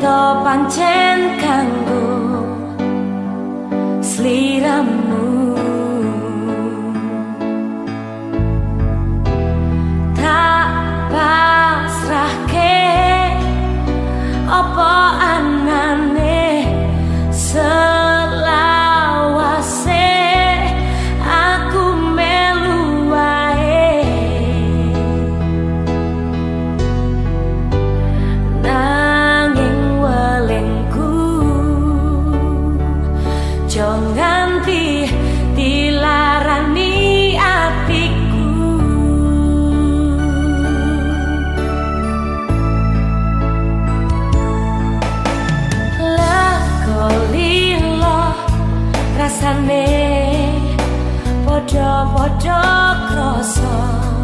to pancen kanggo sliramu. Tak pasrahke apa me podo-podo krasa.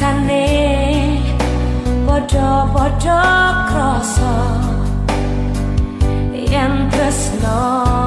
kersane padha-padha krasa. Yen tresno